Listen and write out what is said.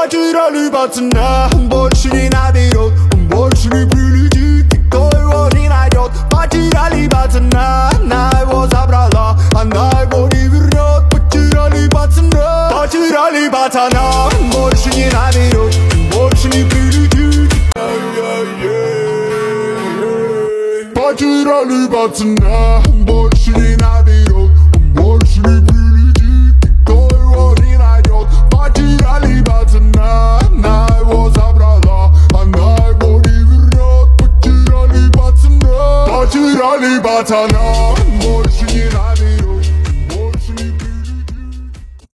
Потеряли пацана, он больше не наберет Он больше не прилетит, никто его не найдет Потеряли пацана, она его забрала Она его не вернет Потеряли пацана, потеряли пацана Он больше не наберет, он больше не прилетит Потеряли пацана, больше не наберет Liberta now.